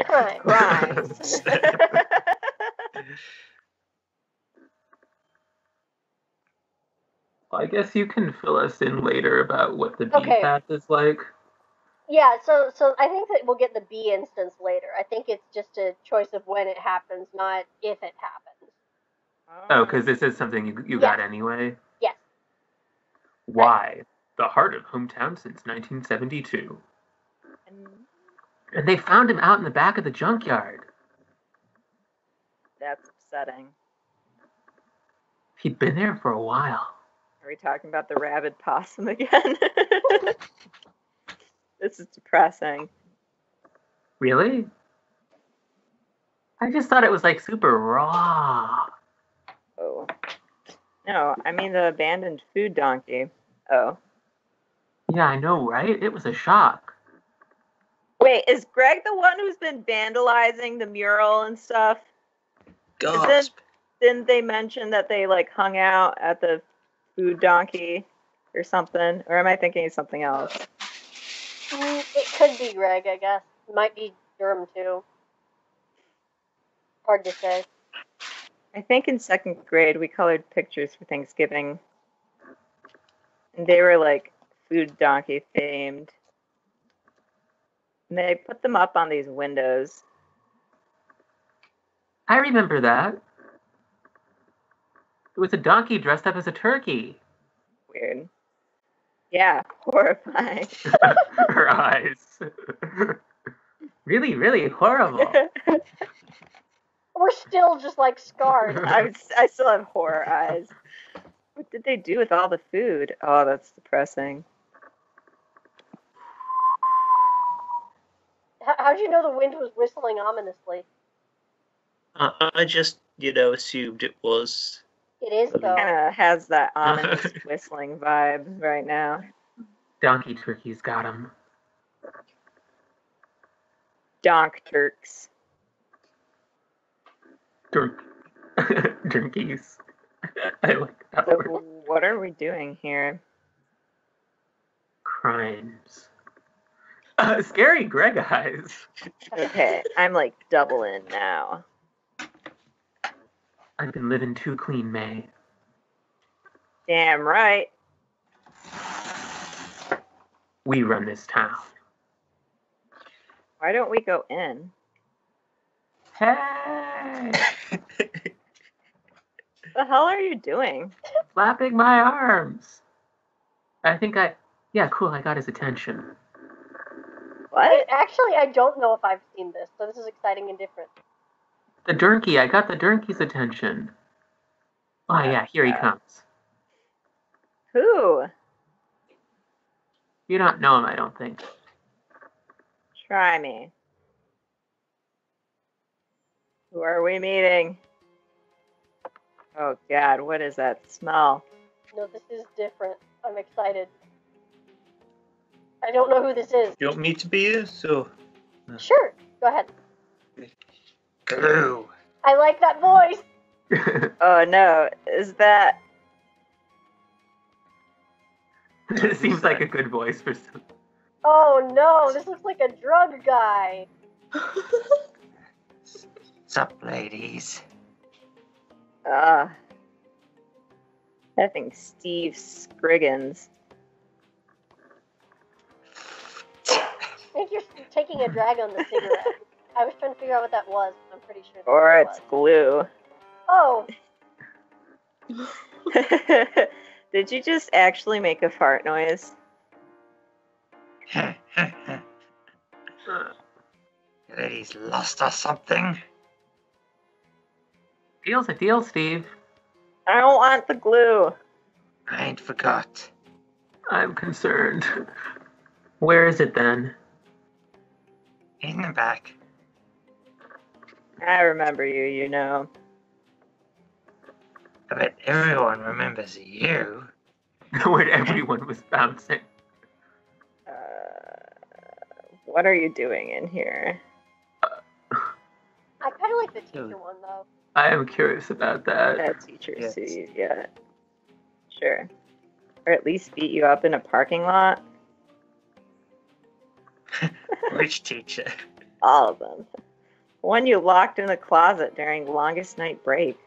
Crime. Crimes. I guess you can fill us in later about what the Bea Okay. path is like. Yeah, so so I think that we'll get the Bea instance later. I think it's just a choice of when it happens, not if it happens. Oh, oh because this is something you, you got anyway? Yes. Why? The heart of hometown since 1972. And they found him out in the back of the junkyard. that's upsetting. He'd been there for a while. Are we talking about the rabid possum again? this is depressing. Really? I just thought it was like super raw. Oh. No, I mean the abandoned food donkey. Oh. Yeah, I know, right? It was a shock. Wait, is Gregg the one who's been vandalizing the mural and stuff? Gasp. Didn't they mention that they like hung out at the food donkey or something? Or am I thinking of something else? Mm, it could be Gregg, I guess. It Might be Durham too. Hard to say. I think in second grade we colored pictures for Thanksgiving. And they were like food donkey themed. And they put them up on these windows. I remember that. It was a donkey dressed up as a turkey. Weird. Yeah, horrifying. Her eyes. really, really horrible. We're still just like scarred. I, was, I still have horror eyes. What did they do with all the food? Oh, that's depressing. How, how'd you know the wind was whistling ominously? I, I just, you know, assumed it was. It is though. Kind of has that ominous whistling vibe right now. Donkey turkey's got him. Donk Turks. Turk. Turkeys. I like that So word. what are we doing here? Crimes. Uh, scary Gregg eyes. Okay, I'm like double in now. I've been living too clean, Mae. Damn right. We run this town. Why don't we go in? Hey! The hell are you doing? Flapping my arms. I think I. Yeah, cool. I got his attention. What? Actually, I don't know if I've seen this, so this is exciting and different. The Durkey. I got the Durkey's attention. Oh, yeah, here he comes. Who? You don't know him, I don't think. Try me. Who are we meeting? Oh god, what is that smell? No, this is different. I'm excited. I don't know who this is. You want me to be here? So, Sure, go ahead. glue. I like that voice. Oh no, is that it seems like a good voice for some. Oh no, this looks like a drug guy. Sup, ladies? uh I think Steve Scriggins. Think you're taking a drag on the cigarette. I was trying to figure out what that was. I'm pretty sure. that's Or what it's was. glue. Oh, Did you just actually make a fart noise? ladies lost or something? Deal's a deal, Steve. I don't want the glue. I ain't forgot. I'm concerned. Where is it then? In the back. I remember you, you know. I bet everyone remembers you. Where everyone was bouncing. Uh, what are you doing in here? I kind of like the teacher one though. I am curious about that. That teacher Yes. see yeah. Sure. Or at least beat you up in a parking lot. Which teacher? All of them. One you locked in the closet during longest night break.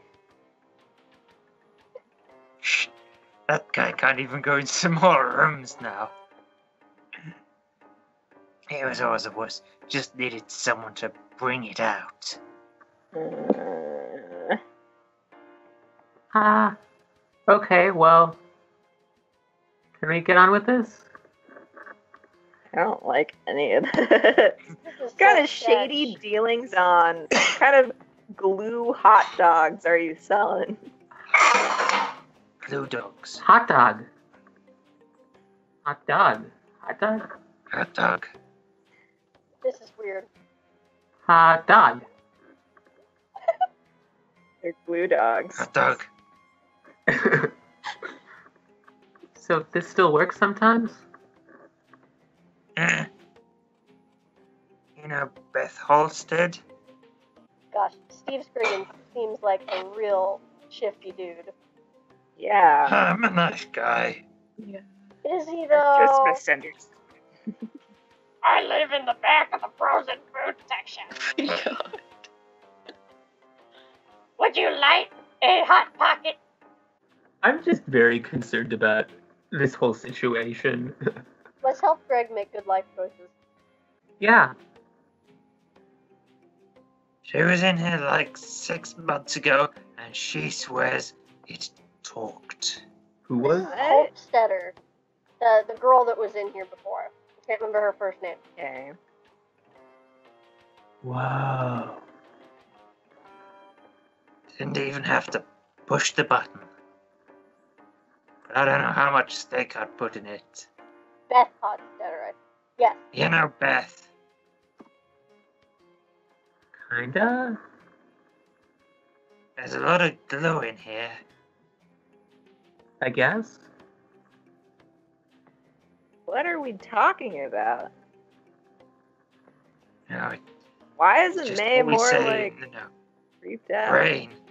Shh. That guy can't even go in smaller rooms now. He was always a wuss. Just needed someone to bring it out. Uh, Ah. okay, well. Can we get on with this? I don't like any of this. This is kind so of shady sketch. dealings on. What kind of glue hot dogs are you selling? Blue dogs. Hot dog. Hot dog. Hot dog? Hot dog. This is weird. Hot dog. They're glue dogs. Hot dog. so this still works sometimes? Eh. You know Beth Halstead? Gosh, Steve Scriggins seems like a real shifty dude. Yeah. I'm a nice guy. Yeah. Is he Just though? misunderstood. I live in the back of the frozen food section. God. Would you like a hot pocket? I'm just very concerned about this whole situation. Let's help Gregg make good life choices. yeah. She was in here like six months ago, and she swears it talked. Who was? Uh, Hope Stetter, the the girl that was in here before. I can't remember her first name. Okay. Wow. Didn't even have to push the button. But I don't know how much steak I'd put in it. Beth Hodstetter. I- Yes. You know, Beth. Kinda. There's a lot of glue in here. I guess. What are we talking about? You know, Why isn't just Mae what we more say like in the know. creeped out? Brain. Brain.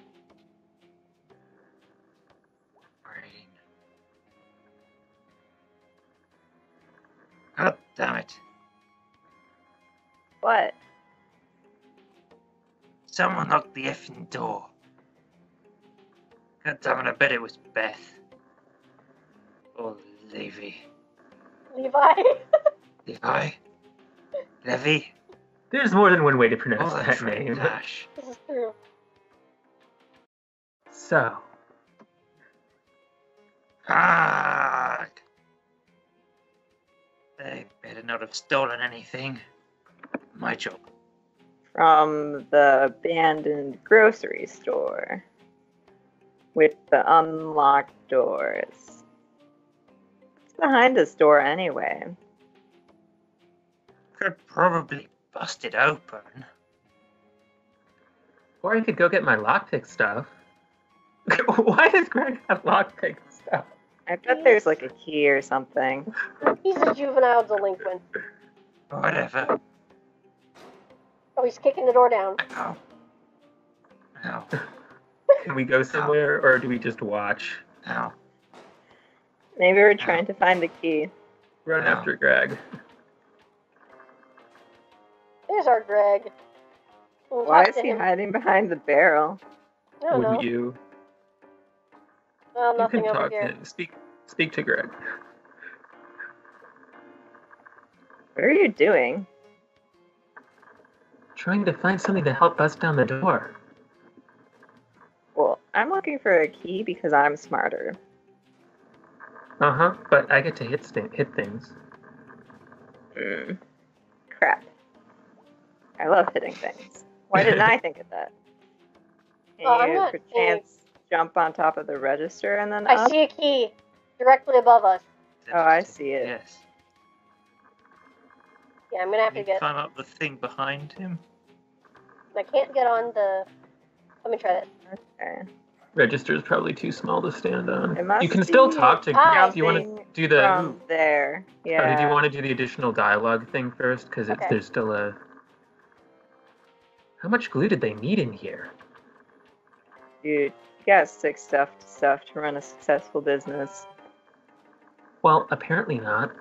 Damn it. What? Someone locked the effing door. God damn it, I bet it was Beth. Or Levy. Levi. Levi? Levy? There's more than one way to Oh, pronounce that's that name. Dash. this is true. So, Fuck! They better not have stolen anything. My job. From the abandoned grocery store. With the unlocked doors. It's behind the store anyway. Could probably bust it open. or I could go get my lockpick stuff. Why does Gregg have lockpick stuff? I bet there's like a key or something. He's a juvenile delinquent. Whatever. Oh, he's kicking the door down. Ow. Ow. Can we go somewhere, or do we just watch? Ow. Maybe we're trying to find the key. Run No. after Gregg. There's our Gregg. We'll Why is he him. hiding behind the barrel? I don't. Wouldn't you? Well, You can over talk to here. him. Speak. Speak to Gregg. What are you doing? Trying to find something to help bust down the door. Well, I'm looking for a key because I'm smarter. Uh huh. But I get to hit st- hit things. Mm. Crap. I love hitting things. Why didn't I think of that? Can Oh, I'm not perchance jump on top of the register and then I up? see a key directly above us. Oh, I see it. Yes. Yeah, I'm gonna have You to get. climb up the thing behind him. I can't get on the. Let me try this. Okay. Register is probably too small to stand on. It must You can still talk to Hi. Gregg. Do you want to do the? From there. Yeah. Or did you want to do the additional dialogue thing first? Because Okay. there's still a. How much glue did they need in here? Dude, you gotta stick stuff to stuff to run a successful business. Well, apparently not.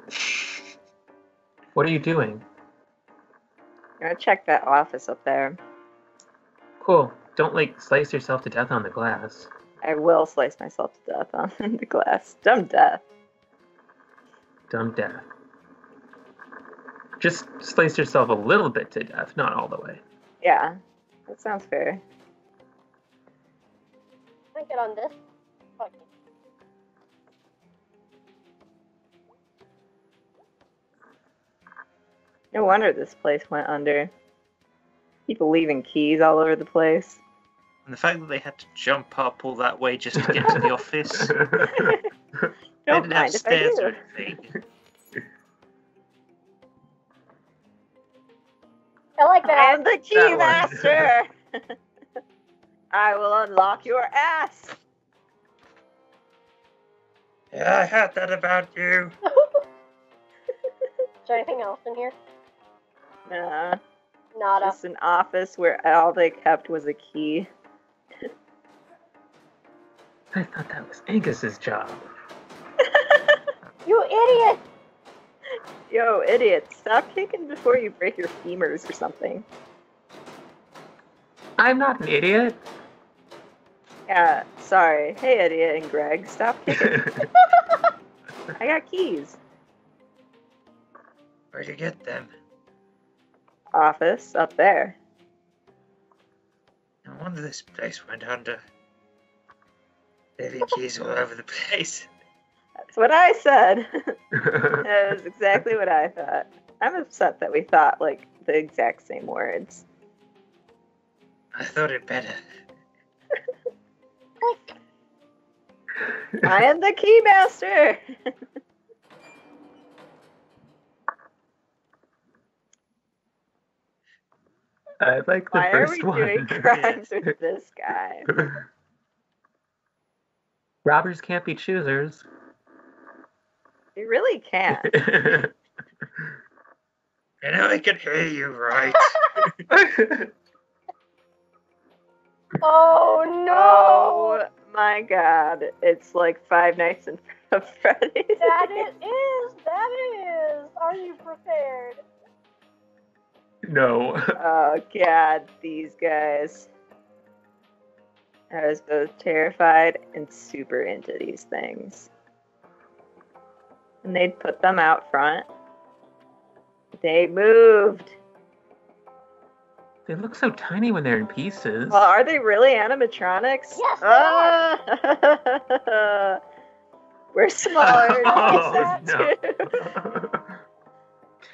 What are you doing? I'm gonna check that office up there. Cool. Don't like slice yourself to death on the glass. I will slice myself to death on the glass. Dumb death. Dumb death. Just slice yourself a little bit to death, not all the way. Yeah, that sounds fair. Can I get on this? Fuck you. No wonder this place went under. People leaving keys all over the place. And the fact that they had to jump up all that way just to get to the office. they Don't didn't have if I stairs or anything. I like that. I'm the key master. I will unlock your ass. Yeah, I heard that about you. Is there anything else in here? Nah, Nada. just an office where all they kept was a key. I thought that was Angus's job. You idiot! Yo, idiot! Stop kicking before you break your femurs or something. I'm not an idiot. Yeah, sorry. Hey, idiot and Gregg, stop kicking. I got keys. Where'd you get them? Office up there. No wonder this place went under. Leaving keys all over the place. That's what I said. that was exactly what I thought. I'm upset that we thought like the exact same words. I thought it better. I am the key master. I like the Why are we one. doing crimes with this guy? Robbers can't be choosers. We really can't. You know I can hear you right. Oh no! Oh my god. It's like Five Nights in Freddy's. That it is! That is! Are you prepared? no. Oh god, these guys. I was both terrified and super into these things. And they'd put them out front. They moved. They look so tiny when they're in pieces. Well, are they really animatronics? Yes, they Ah! We're smaller than Oh, no. too.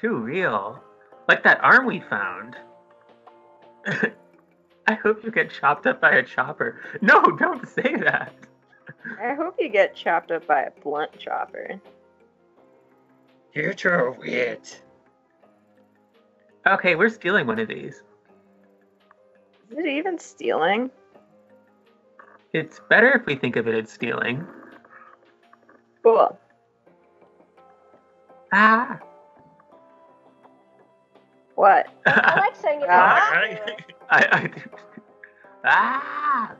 Too real. Like that arm we found. I hope you get chopped up by a chopper. No, don't say that. I hope you get chopped up by a blunt chopper. You two are weird. Okay, we're stealing one of these. Is it even stealing? It's better if we think of it as stealing. Cool. Ah. What? I like saying it. Ah. like I, I ah.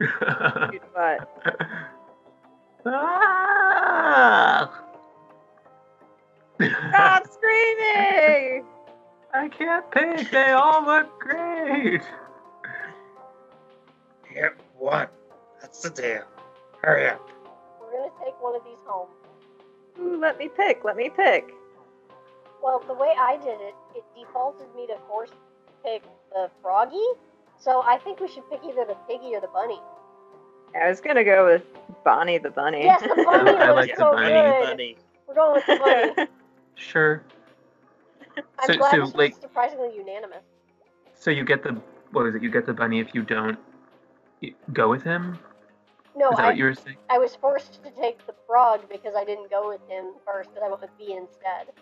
Dude, what? ah. Stop screaming! I can't pick. They all look great. Yep, one. That's the deal. Hurry up. We're gonna take one of these home. Ooh, let me pick. Let me pick. Well, the way I did it, it defaulted me to force pick the froggy. So I think we should pick either the piggy or the bunny. I was gonna go with Bonnie the bunny. Yes, the bunny I looks like the bunny. good. Bunny. We're going with the bunny. Sure. I'm So- glad so, this like- surprisingly unanimous. So you get the what was it? You get the bunny if you don't go with him. No, Is that I, what you were saying? I was forced to take the frog because I didn't go with him first because I went with Bea instead.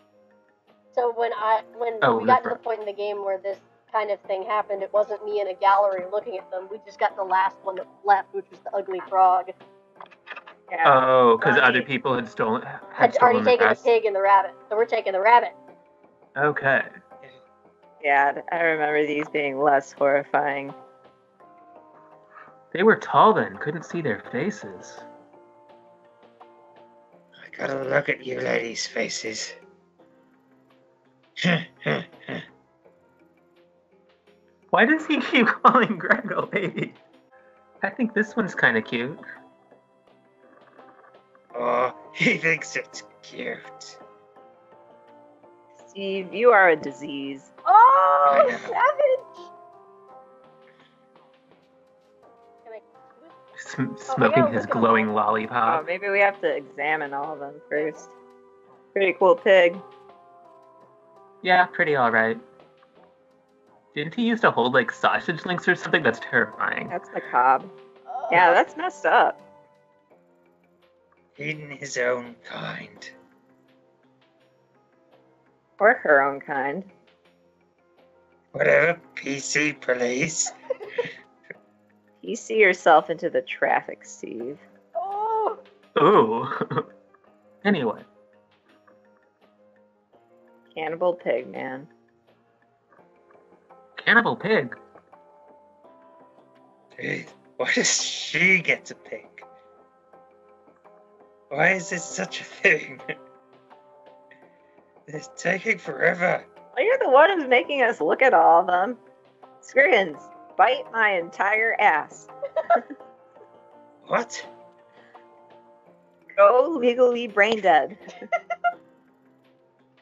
So when I when Oh, we the got to the point in the game where this kind of thing happened, it wasn't me in a gallery looking at them. We just got the last one that was left, which was the ugly frog. Yeah. Oh, because other people had stolen. Had, Had already stolen the taken the past? pig and the rabbit, so we're taking the rabbit. Okay. yeah, I remember these being less horrifying. They were tall then. Couldn't see their faces. I gotta look at you ladies' faces. Why does he keep calling Gregg a lady? I think this one's kind of cute. Oh, he thinks it's cute. Steve, you are a disease. Oh, savage! Can I? Oh, smoking his look at glowing them. Oh, lollipop. maybe we have to examine all of them first. Pretty cool pig. Yeah, pretty alright. Didn't he used to hold like sausage links or something? That's terrifying. That's macabre. Oh. Yeah, that's messed up. Eating his own kind. Or her own kind. Whatever, PC police. You see yourself into the traffic, Steve. Oh, Oh. anyway, Cannibal pig, man. cannibal pig. Dude, why does she get to pick? Why is this such a thing? It's taking forever. Well, you're the one who's making us look at all of them. Scriggins, bite my entire ass. What? Go legally brain dead.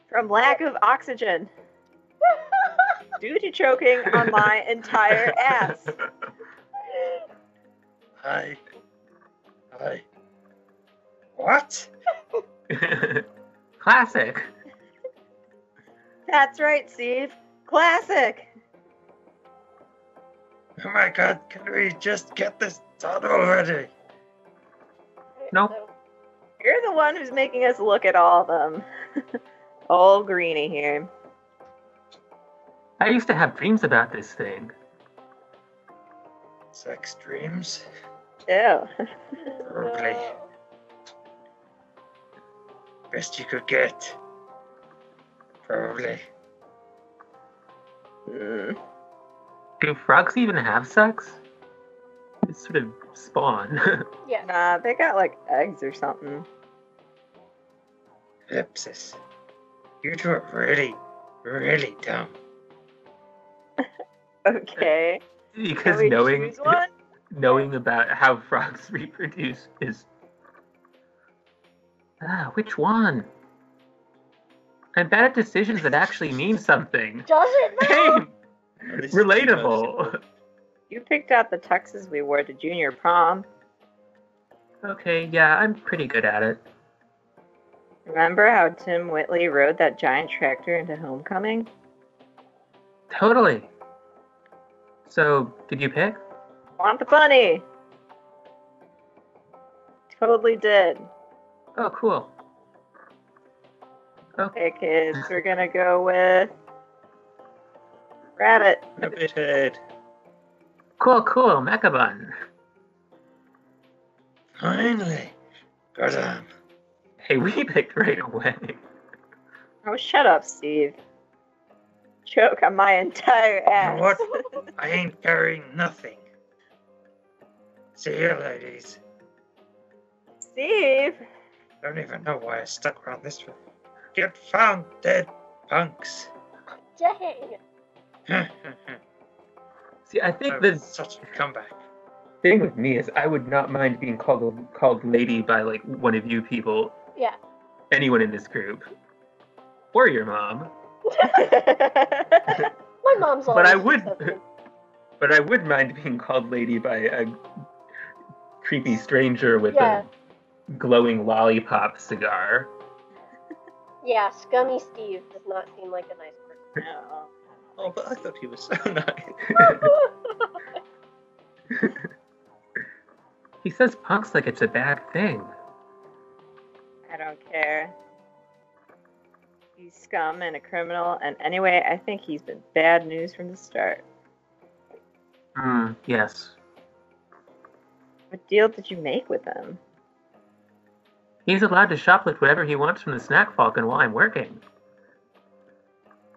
From lack of oxygen due to choking on my entire ass. Hi. I. What? Classic. That's right, Steve. Classic. Oh my god, can we just get this done already? Nope. So, You're the one who's making us look at all of them. Old Greeny here. I used to have dreams about this thing. Sex dreams? Ew. Probably. Best you could get. Probably. Mm. Do frogs even have sex? It's sort of spawn. yeah. Nah, they got like eggs or something. Ellipsis. You two are really, really dumb. Okay. Because knowing one? knowing about how frogs reproduce is ah, which one? I'm bad at decisions that actually mean something. Does it though? Hey, This is too relatable. You picked out the tuxes we wore to junior prom. Okay, yeah, I'm pretty good at it. Remember how Tim Whitley rode that giant tractor into homecoming? Totally. So, did you pick? Want the bunny! Totally did. Oh, cool. Okay. Okay, kids, we're gonna go with Rabbit. Rabbit head. Cool, cool, Mechabun. Finally. Got him. Hey, we picked right away. Oh, shut up, Steve. Choke on my entire ass. what? I ain't carrying nothing. See you, ladies. Steve! Don't even know why I stuck around this for. Get found dead, punks. Dang. See, I think was the such a comeback. thing with me is I would not mind being called called lady by like one of you people, Yeah. anyone in this group, or your mom. My mom's always But I would- accepted. But I would mind being called lady by a creepy stranger with Yeah. a glowing lollipop cigar. Yeah, scummy Steve does not seem like a nice person. No. Oh, but I thought he was so nice. he says punks like it's a bad thing. I don't care. He's scum and a criminal, and anyway, I think he's been bad news from the start. Hmm, yes. What deal did you make with him? He's allowed to shoplift whatever he wants from the snack falcon while I'm working.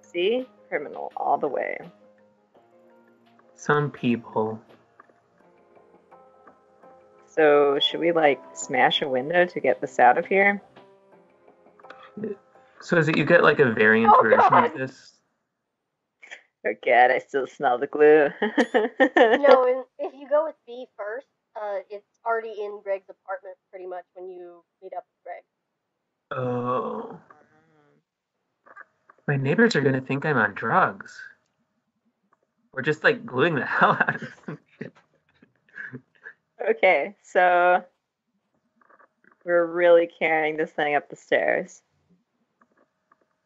See? Criminal all the way. Some people. So, should we like smash a window to get this out of here? So is it you get like a variant Oh, version God. of this? Oh god, I still smell the glue. no, if you go with Bea first, uh, it's already in Gregg's apartment pretty much when you meet up with Gregg. Oh. My neighbors are gonna think I'm on drugs. We're just like gluing the hell out of some shit. Okay, so we're really carrying this thing up the stairs.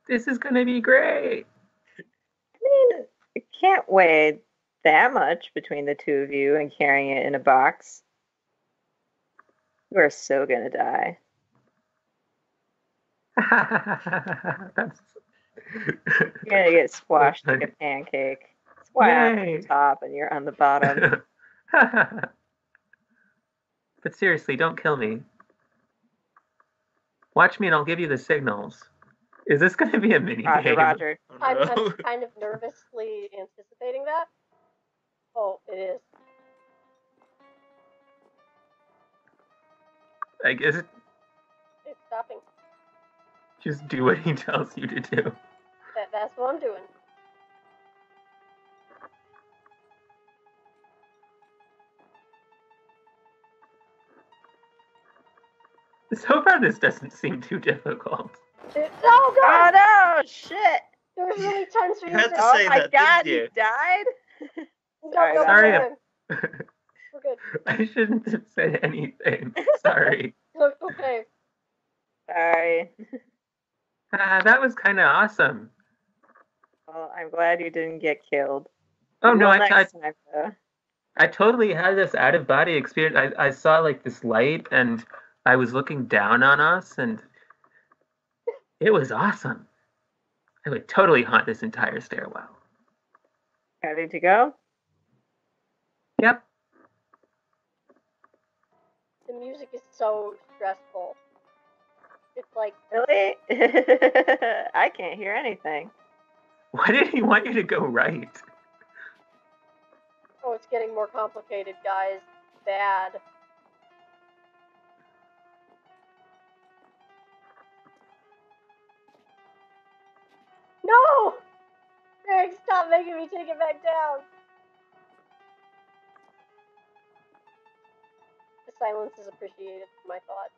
This is gonna be great. I mean, it can't weigh that much between the two of you and carrying it in a box. You are so gonna die. That's You're gonna get squashed like a pancake. That's why I'm on the top and you're on the bottom. but seriously, don't kill me. Watch me and I'll give you the signals. Is this going to be a mini Roger, game? Roger. I'm. I'm kind of nervously anticipating that. Oh, it is. Like, is it It's stopping. just do what he tells you to do? That, that's what I'm doing. So far, this doesn't seem too difficult. It- oh god! Oh no! Shit! There was really tense for You you. had to to Oh say my that, god, didn't you died? No, Sorry no, Sorry. we're good. We're good. I shouldn't have said anything. Sorry. Look, okay. Sorry. Ah, that was kind of awesome. Well, I'm glad you didn't get killed. Oh no, Well, I, I, time. I totally had this out of body experience. I, I saw like this light and I was looking down on us and it was awesome. I would totally haunt this entire stairwell. Ready to go? Yep. The music is so stressful. It's like, Really? I can't hear anything. Why did he want you to go right? oh, it's getting more complicated, guys. Bad. No! Gregg, stop making me take it back down. Silence is appreciated, my thought.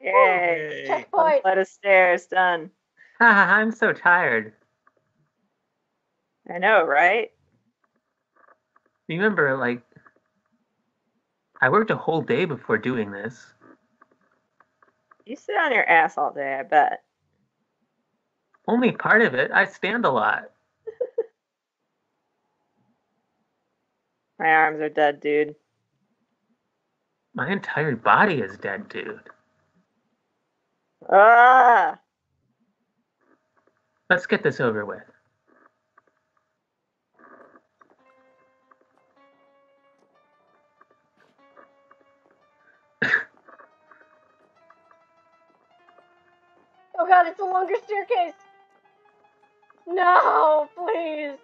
Yay. Yay. One Checkpoint! flight of stairs done. I'm so tired. I know, right? Remember, like, I worked a whole day before doing this. You sit on your ass all day, I bet. Only part of it. I stand a lot. My arms are dead, dude. My entire body is dead, dude. Ah! Let's get this over with. Oh god, it's a longer staircase! No, please!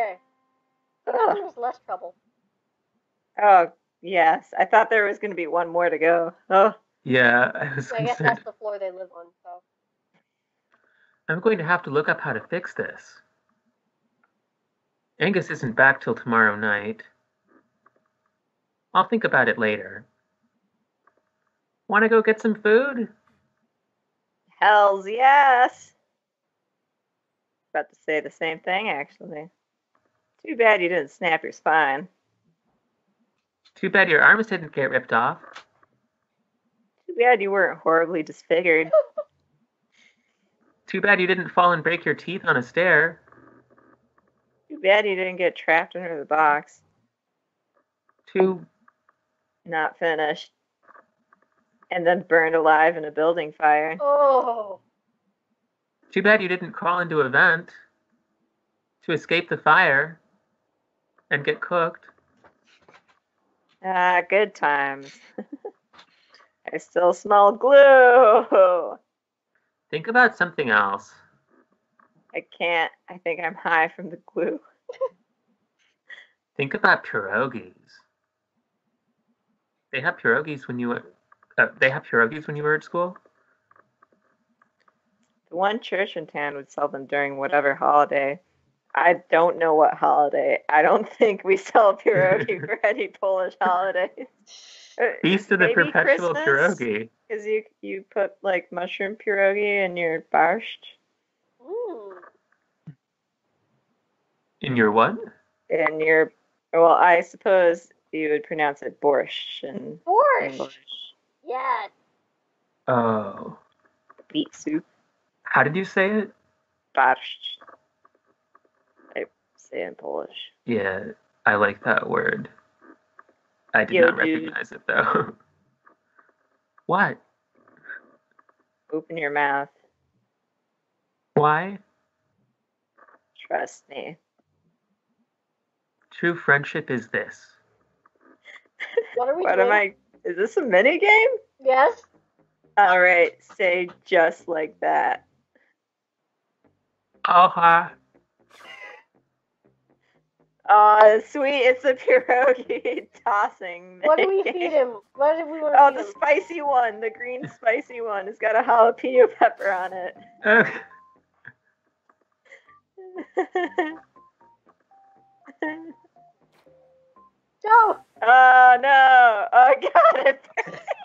Okay. I thought there was less trouble. Oh, yes. I thought there was going to be one more to go. Oh, Yeah, I was I guess concerned. that's the floor they live on, so. I'm going to have to look up how to fix this. Angus isn't back till tomorrow night. I'll think about it later. Want to go get some food? hells yes. About to say the same thing, actually. Too bad you didn't snap your spine. Too bad your arms didn't get ripped off. Too bad you weren't horribly disfigured. Too bad you didn't fall and break your teeth on a stair. Too bad you didn't get trapped under the box. Too Not finished. And then burned alive in a building fire. Oh! too bad you didn't crawl into a vent to escape the fire and get cooked. Ah, good times. I still smell glue. Think about something else. I can't. I think I'm high from the glue. Think about pierogies. They have pierogies when you were. Uh, they have pierogies when you were at school. The one church in town would sell them during whatever holiday. I don't know what holiday. I don't think we sell pierogi for any Polish holidays. Feast of the Maybe perpetual Christmas? pierogi. Because you you put like mushroom pierogi in your borscht, Mm. In your what? In your well, I suppose you would pronounce it borscht in Borscht. English. Yeah. Oh. Beet soup, How did you say it? borscht. I say in Polish. Yeah, I like that word. I did Yo, not dude. recognize it though. what? Open your mouth. Why? Trust me. True friendship is this. What are we What doing? am I? Is this a mini game? Yes. All right, say just like that. Oh, hi. Oh, sweet! It's a pierogi tossing. What do we mini feed him? What do we want Oh, to the him? spicy one, the green spicy one. It's got a jalapeno pepper on it. Okay. Joe. oh no! Oh god! It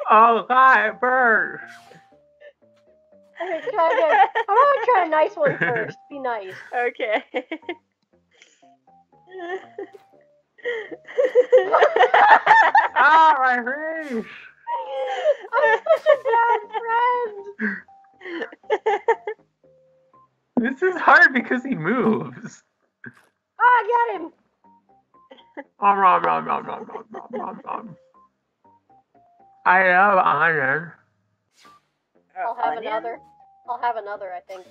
Oh, hi, bird. Okay, try again. I'm gonna try a nice one first. Be nice. okay ah, my wreath! I'm such a bad friend! this is hard because he moves. Oh, I got him! Om, nom, nom, nom, nom, nom, nom, nom. I love onion. I'll have onion? another. I'll have another, I think.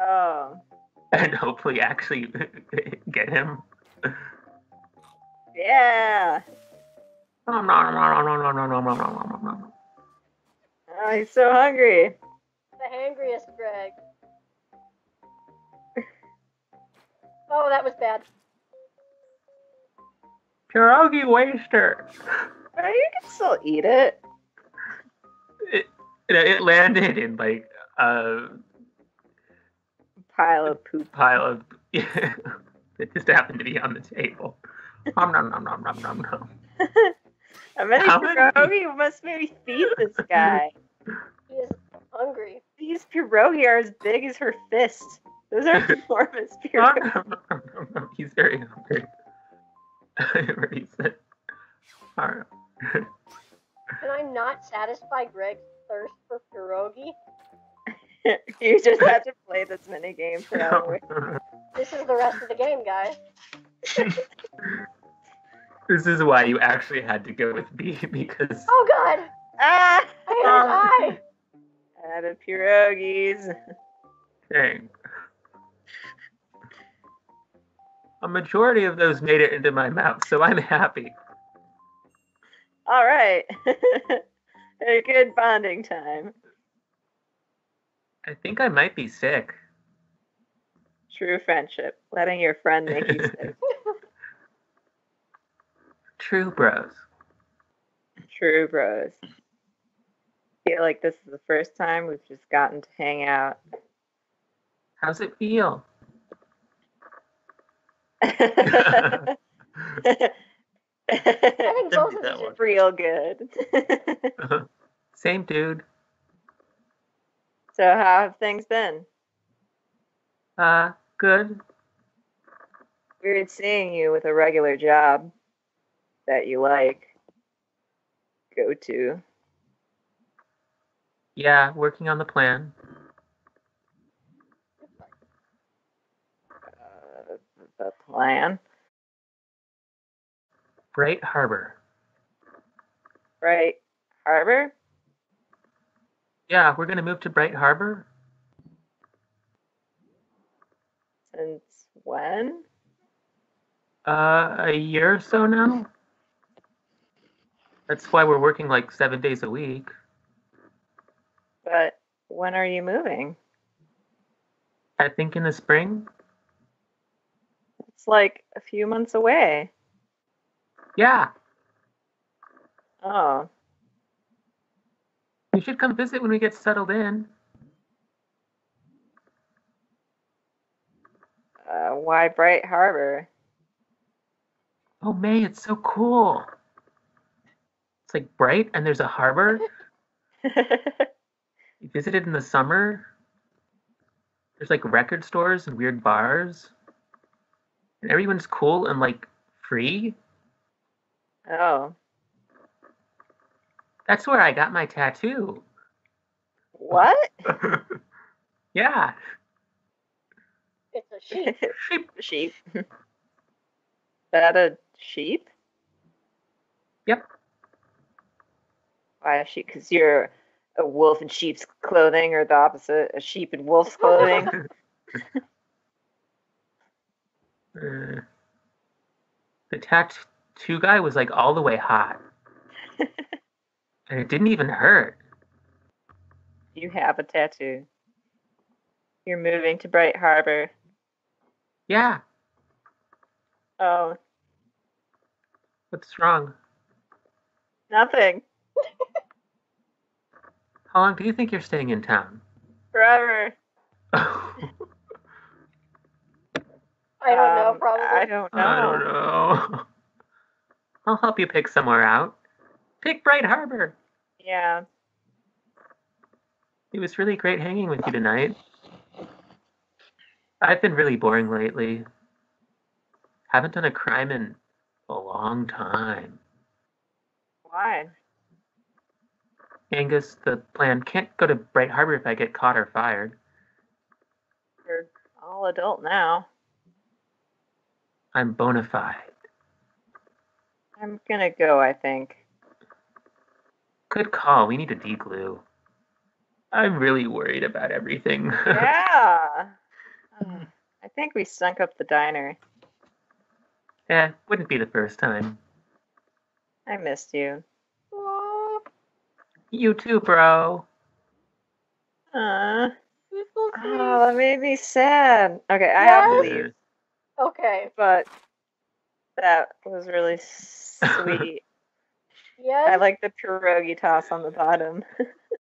Oh. and hopefully actually get him. Yeah. Oh, he's so hungry. The hangriest Gregg. oh, that was bad. Pierogi waster. You can still eat it. It, it landed in like uh, Pile of poop. pile of. it just happened to be on the table. Nom, nom, nom, nom, nom, nom, nom. How many How many? pierogi must maybe feed this guy? He is hungry. These pierogi are as big as her fist. Those are enormous Nom, pierogi. nom, nom, nom, nom. He's very hungry. I already said. All right. Can I not satisfy Gregg's thirst for pierogi? you just have to play this mini game forever. This is the rest of the game, guys. this is why you actually had to go with Bea because Oh God! ah! I hit his eye. Out of pierogies. dang. A majority of those made it into my mouth, so I'm happy. All right. A good bonding time. I think I might be sick. True friendship. Letting your friend make you sick. True bros. True bros. feel like this is the first time we've just gotten to hang out. How's it feel? I think both of that these one. are Real good. Same dude. So how have things been? Uh, good. Weird seeing you with a regular job that you like. Go to. Yeah, working on the plan. Uh, the plan. Bright Harbor. Bright Harbor? Yeah, we're gonna move to Bright Harbor. Since when? Uh, a year or so now. That's why we're working like seven days a week. But when are you moving? I think in the spring. It's like a few months away. Yeah, Oh, you should come visit when we get settled in. uh, why Bright Harbor? Oh, Mae, it's so cool. It's like bright, and there's a harbor. You visited in the summer. There's like record stores and weird bars. And everyone's cool and like free. oh, That's where I got my tattoo. what? yeah. It's a sheep. Sheep. sheep. that a sheep? Yep. Why a sheep? Because you're a wolf in sheep's clothing, or the opposite, a sheep in wolf's clothing. Uh, the tattoo guy was like all the way hot. And it didn't even hurt. you have a tattoo. You're moving to Bright Harbor. Yeah. Oh, What's wrong? nothing. How long do you think you're staying in town? Forever. I don't know, Um, probably. I don't know. I don't know. I'll help you pick somewhere out. Pick Bright Harbor. Yeah. It was really great hanging with you tonight. I've been really boring lately. Haven't done a crime in a long time. Why? Angus, the plan can't go to Bright Harbor if I get caught or fired. You're all adult now. I'm bona fide. I'm gonna go, I think. Good call. We need to deglue. I'm really worried about everything. Yeah. Ugh, I think we stunk up the diner. Yeah, wouldn't be the first time. I missed you. Aw, You too, bro. Uh, oh, that made me sad. Okay, I have to leave, Okay. but that was really sweet. Yes. I like the pierogi toss on the bottom.